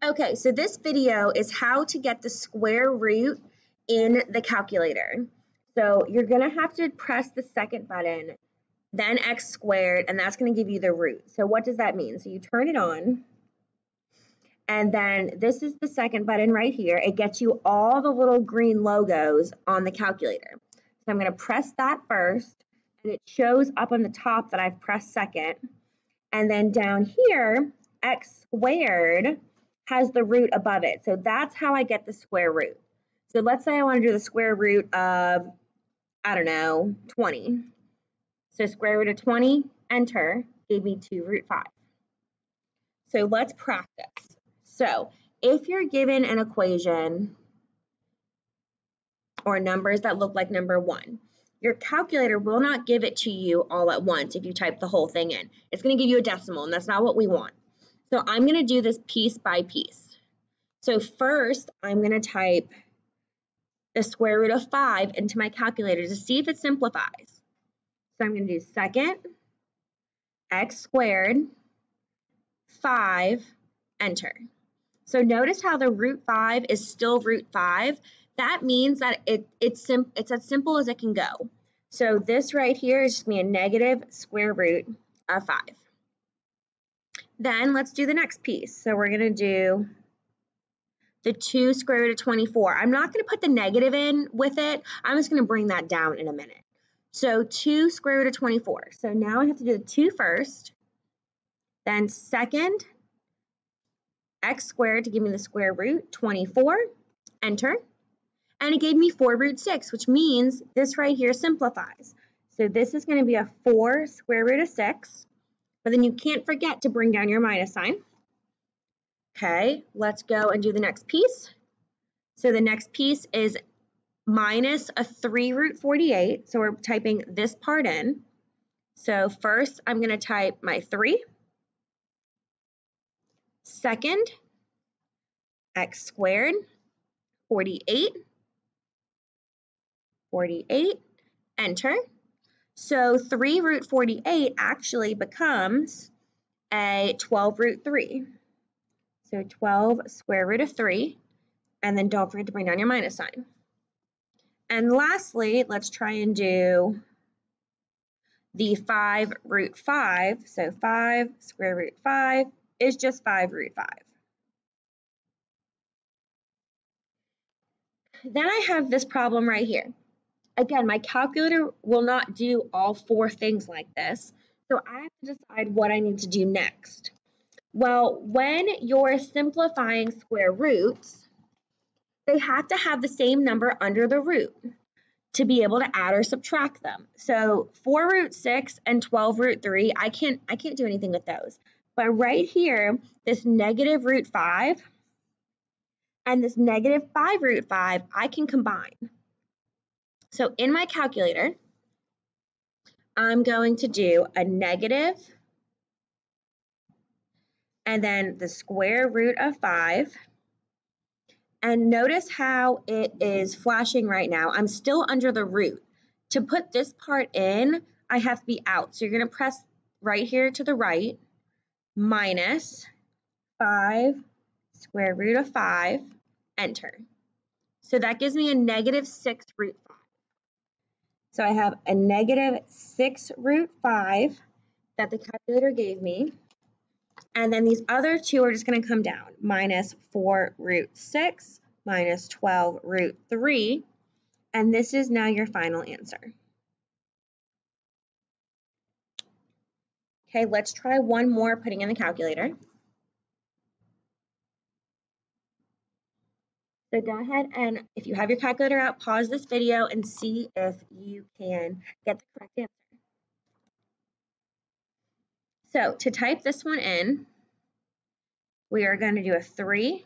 Okay, so this video is how to get the square root in the calculator. So you're gonna have to press the second button, then x squared, and that's gonna give you the root. So what does that mean? So you turn it on, and then this is the second button right here. It gets you all the little green logos on the calculator. So I'm gonna press that first, and it shows up on the top that I've pressed second. And then down here, x squared, has the root above it. So that's how I get the square root. So let's say I want to do the square root of, I don't know, 20. So square root of 20, enter, gave me 2 root 5. So let's practice. So if you're given an equation or numbers that look like number 1, your calculator will not give it to you all at once if you type the whole thing in. It's going to give you a decimal, and that's not what we want. So I'm going to do this piece by piece. So first, I'm going to type the square root of 5 into my calculator to see if it simplifies. So I'm going to do second, x squared, 5, enter. So notice how the root 5 is still root 5. That means that it, it's, sim it's as simple as it can go. So this right here is just going to be a negative square root of 5. Then let's do the next piece. So we're going to do the 2 square root of 24. I'm not going to put the negative in with it. I'm just going to bring that down in a minute. So 2 square root of 24. So now I have to do the 2 first, then second, x squared to give me the square root, 24, enter. And it gave me 4 root 6, which means this right here simplifies. So this is going to be a 4 square root of 6 but then you can't forget to bring down your minus sign. Okay, let's go and do the next piece. So the next piece is minus a 3 root 48. So we're typing this part in. So first, I'm going to type my 3. Second, x squared, 48. 48, enter. So 3 root 48 actually becomes a 12 root 3. So 12 square root of 3. And then don't forget to bring down your minus sign. And lastly, let's try and do the 5 root 5. So 5 square root 5 is just 5 root 5. Then I have this problem right here. Again, my calculator will not do all four things like this, so I have to decide what I need to do next. Well, when you're simplifying square roots, they have to have the same number under the root to be able to add or subtract them. So 4 root 6 and 12 root 3, I can't, I can't do anything with those. But right here, this negative root 5 and this negative 5 root 5, I can combine. So in my calculator, I'm going to do a negative and then the square root of 5. And notice how it is flashing right now. I'm still under the root. To put this part in, I have to be out. So you're going to press right here to the right, minus 5 square root of 5, enter. So that gives me a negative 6 root 5. So I have a negative 6 root 5 that the calculator gave me. And then these other two are just going to come down. Minus 4 root 6 minus 12 root 3. And this is now your final answer. Okay, let's try one more putting in the calculator. So go ahead and if you have your calculator out, pause this video and see if you can get the correct answer. So to type this one in, we are going to do a 3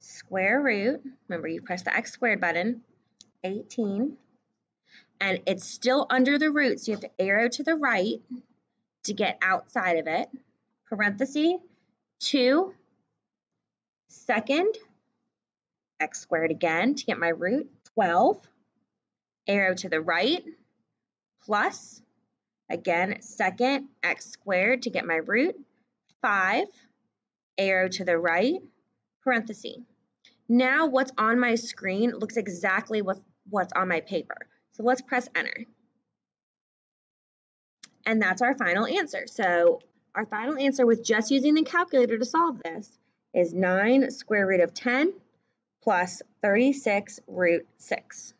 square root. Remember, you press the x squared button, 18. And it's still under the root, so you have to arrow to the right to get outside of it. Parenthesis, 2 second x squared again to get my root, 12. Arrow to the right, plus, again, second x squared to get my root, 5. arrow to the right, parenthesis. Now what's on my screen looks exactly what, what's on my paper. So let's press enter. And that's our final answer. So our final answer with just using the calculator to solve this is 9 square root of 10 plus 36 root 6.